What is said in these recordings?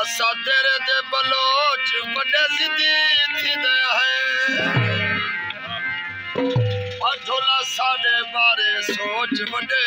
اسان تيري تي بلوچ وڏي ساڍي ٻارهين سوچ وڏي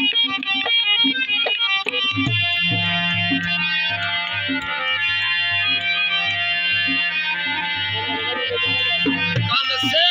On the set.